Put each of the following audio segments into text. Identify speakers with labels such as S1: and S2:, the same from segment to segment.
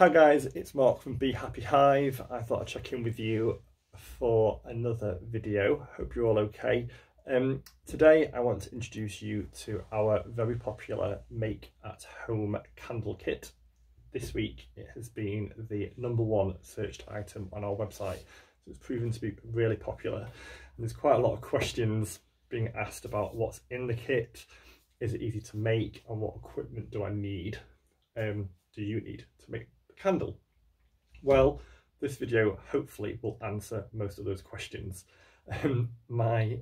S1: Hi guys, it's Mark from Bee Happy Hive. I thought I'd check in with you for another video. Hope you're all okay. Um, today I want to introduce you to our very popular make at home candle kit. This week it has been the number one searched item on our website. So it's proven to be really popular. And there's quite a lot of questions being asked about what's in the kit, is it easy to make and what equipment do I need, um, do you need to make candle? Well, this video hopefully will answer most of those questions. Um, my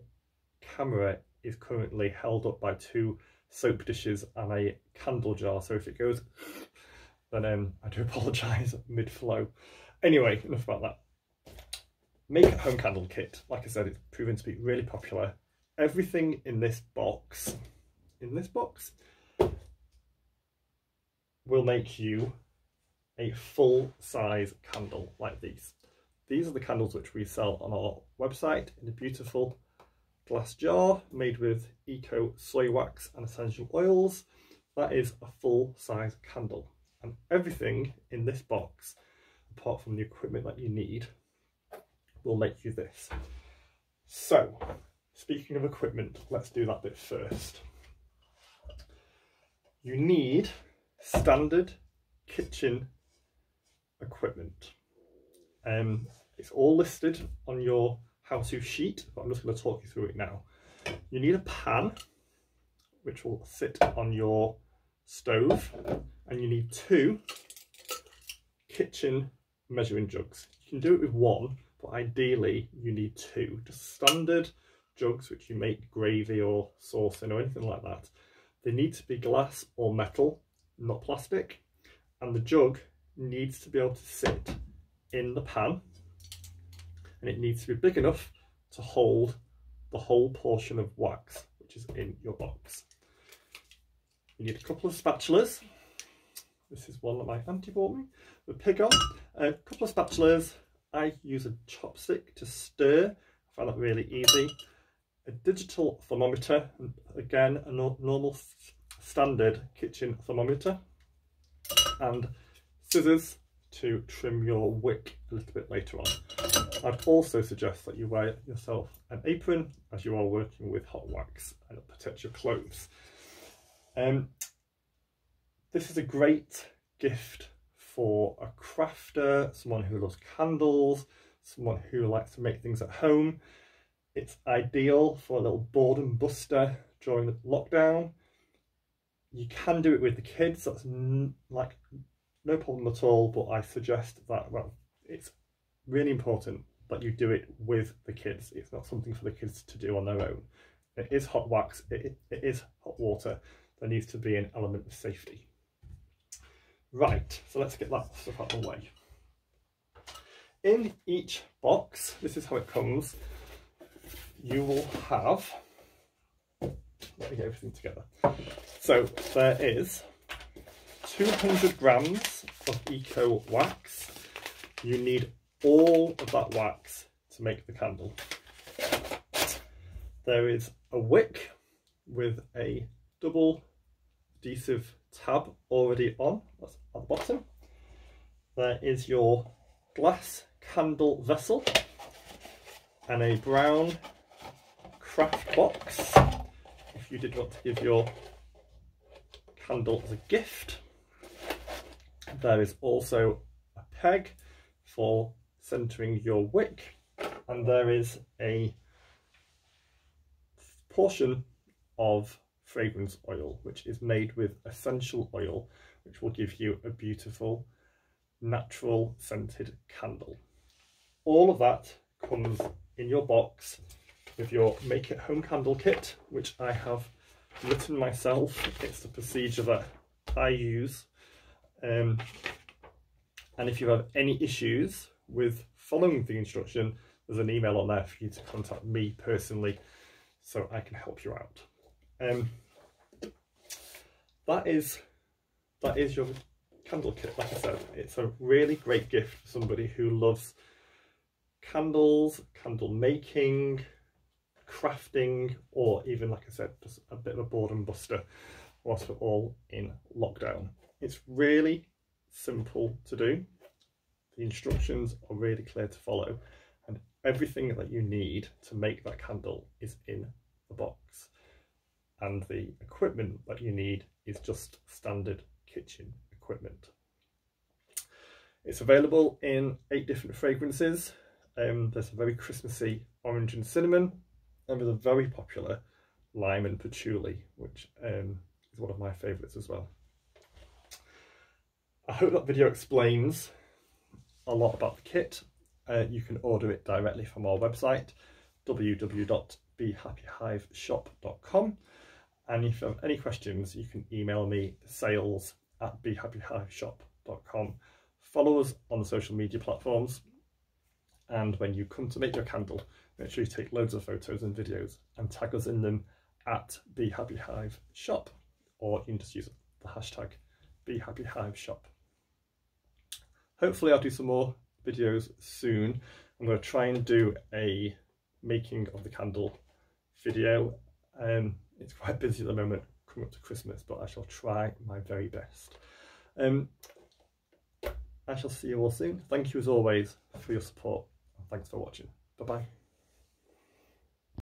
S1: camera is currently held up by two soap dishes and a candle jar, so if it goes, then um, I do apologise mid-flow. Anyway, enough about that. Make at home candle kit, like I said, it's proven to be really popular. Everything in this box, in this box, will make you a full size candle like these. These are the candles which we sell on our website in a beautiful glass jar made with eco soy wax and essential oils. That is a full size candle and everything in this box apart from the equipment that you need will make you this. So speaking of equipment, let's do that bit first. You need standard kitchen equipment. Um, it's all listed on your how-to sheet, but I'm just going to talk you through it now. You need a pan, which will sit on your stove, and you need two kitchen measuring jugs. You can do it with one, but ideally you need two. Just standard jugs which you make gravy or sauce in or anything like that. They need to be glass or metal, not plastic, and the jug needs to be able to sit in the pan and it needs to be big enough to hold the whole portion of wax which is in your box. You need a couple of spatulas. This is one that my auntie bought me with pig on. A couple of spatulas. I use a chopstick to stir. I find that really easy. A digital thermometer, again a normal standard kitchen thermometer. And scissors to trim your wick a little bit later on. I'd also suggest that you wear yourself an apron as you are working with hot wax and it'll protect your clothes. Um, this is a great gift for a crafter, someone who loves candles, someone who likes to make things at home. It's ideal for a little boredom buster during the lockdown. You can do it with the kids, that's like no problem at all, but I suggest that, well, it's really important that you do it with the kids. It's not something for the kids to do on their own. It is hot wax, it, it is hot water. There needs to be an element of safety. Right, so let's get that stuff out of the way. In each box, this is how it comes, you will have, let me get everything together. So there is 200 grams of eco wax. You need all of that wax to make the candle. There is a wick with a double adhesive tab already on, that's at the bottom. There is your glass candle vessel and a brown craft box if you did want to give your candle as a gift. There is also a peg for centering your wick and there is a portion of fragrance oil which is made with essential oil which will give you a beautiful natural scented candle. All of that comes in your box with your make it home candle kit which I have written myself. It's the procedure that I use um, and if you have any issues with following the instruction, there's an email on there for you to contact me personally so I can help you out. Um, that is that is your candle kit, like I said. It's a really great gift for somebody who loves candles, candle making, crafting, or even, like I said, just a bit of a boredom buster whilst we're all in lockdown. It's really simple to do. The instructions are really clear to follow and everything that you need to make that candle is in the box. And the equipment that you need is just standard kitchen equipment. It's available in eight different fragrances. Um, there's a very Christmassy orange and cinnamon, and there's a very popular lime and patchouli, which um, is one of my favourites as well. I hope that video explains a lot about the kit. Uh, you can order it directly from our website, www.behappyhiveshop.com. And if you have any questions, you can email me sales at behappyhiveshop.com. Follow us on the social media platforms. And when you come to make your candle, make sure you take loads of photos and videos and tag us in them at behappyhiveshop or you can just use the hashtag behappyhiveshop. Hopefully I'll do some more videos soon. I'm going to try and do a making of the candle video. Um, it's quite busy at the moment coming up to Christmas, but I shall try my very best. Um, I shall see you all soon. Thank you as always for your support thanks for watching. Bye bye.